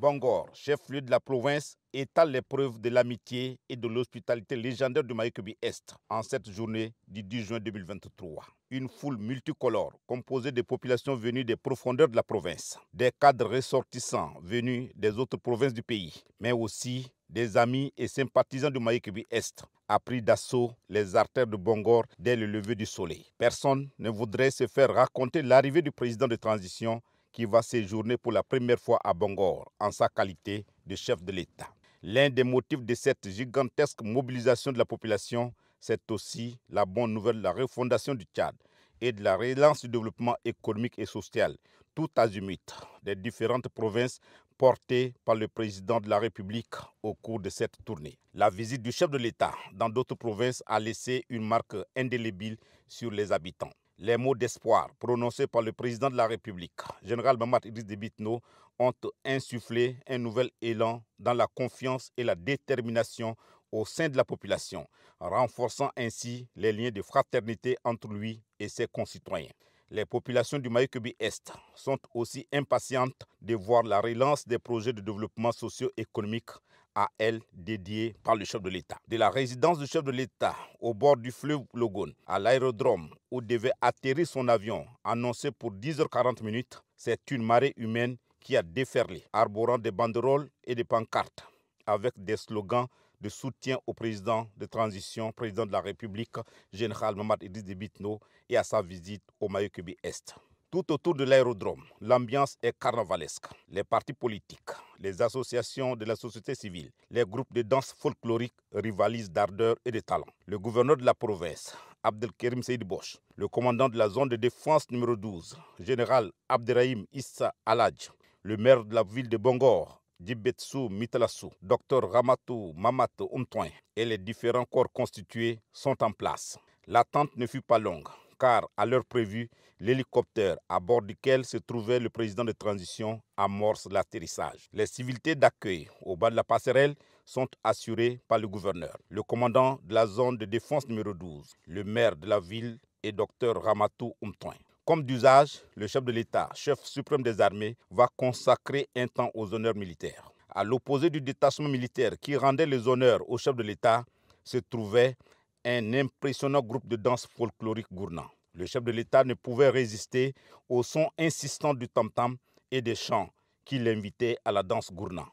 Bangor, chef-lieu de la province, étale les preuves de l'amitié et de l'hospitalité légendaire du Maïkebi Est en cette journée du 10 juin 2023. Une foule multicolore composée de populations venues des profondeurs de la province, des cadres ressortissants venus des autres provinces du pays, mais aussi des amis et sympathisants du Maïkebi Est a pris d'assaut les artères de Bangor dès le lever du soleil. Personne ne voudrait se faire raconter l'arrivée du président de transition qui va séjourner pour la première fois à Bangor en sa qualité de chef de l'État. L'un des motifs de cette gigantesque mobilisation de la population, c'est aussi la bonne nouvelle de la refondation du Tchad et de la relance du développement économique et social, tout azimut, des différentes provinces portées par le président de la République au cours de cette tournée. La visite du chef de l'État dans d'autres provinces a laissé une marque indélébile sur les habitants les mots d'espoir prononcés par le président de la République, général Mamad Idriss Debitno, ont insufflé un nouvel élan dans la confiance et la détermination au sein de la population, renforçant ainsi les liens de fraternité entre lui et ses concitoyens. Les populations du Maïkebi Est sont aussi impatientes de voir la relance des projets de développement socio-économique à elle dédiée par le chef de l'État. De la résidence du chef de l'État au bord du fleuve Logon à l'aérodrome où devait atterrir son avion annoncé pour 10h40 minutes, c'est une marée humaine qui a déferlé, arborant des banderoles et des pancartes avec des slogans de soutien au président de transition, président de la République, général Mamad Idriss Debitno, et à sa visite au Mayokebi Est. Tout autour de l'aérodrome, l'ambiance est carnavalesque. Les partis politiques, les associations de la société civile, les groupes de danse folklorique rivalisent d'ardeur et de talent. Le gouverneur de la province, Abdelkerim Seyd Bosch, le commandant de la zone de défense numéro 12, général Abderrahim Issa Aladj, le maire de la ville de Bongor, Djibetsu Mitalassou, Dr Ramatou Mamato Umtoin et les différents corps constitués sont en place. L'attente ne fut pas longue car à l'heure prévue, l'hélicoptère à bord duquel se trouvait le président de transition amorce l'atterrissage. Les civilités d'accueil au bas de la passerelle sont assurées par le gouverneur, le commandant de la zone de défense numéro 12, le maire de la ville et docteur Ramatou Umtoin. Comme d'usage, le chef de l'État, chef suprême des armées, va consacrer un temps aux honneurs militaires. À l'opposé du détachement militaire qui rendait les honneurs au chef de l'État, se trouvait un impressionnant groupe de danse folklorique gournant. Le chef de l'État ne pouvait résister au son insistant du tam-tam et des chants qui l'invitaient à la danse gournant.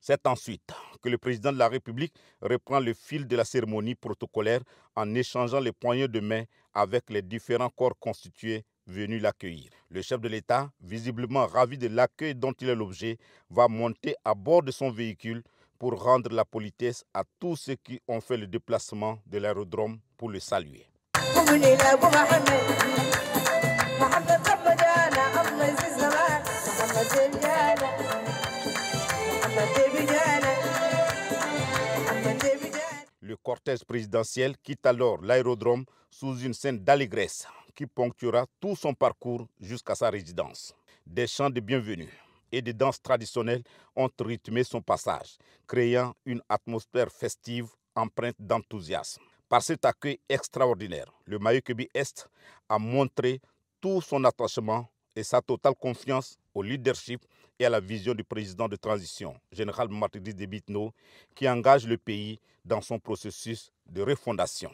C'est ensuite que le président de la République reprend le fil de la cérémonie protocolaire en échangeant les poignées de main avec les différents corps constitués venus l'accueillir. Le chef de l'État, visiblement ravi de l'accueil dont il est l'objet, va monter à bord de son véhicule pour rendre la politesse à tous ceux qui ont fait le déplacement de l'aérodrome pour le saluer. Cortège présidentiel quitte alors l'aérodrome sous une scène d'allégresse qui ponctuera tout son parcours jusqu'à sa résidence. Des chants de bienvenue et des danses traditionnelles ont rythmé son passage, créant une atmosphère festive empreinte d'enthousiasme. Par cet accueil extraordinaire, le Mayukebi Est a montré tout son attachement et sa totale confiance au leadership et à la vision du président de transition, général Martidis Debitno, qui engage le pays dans son processus de refondation.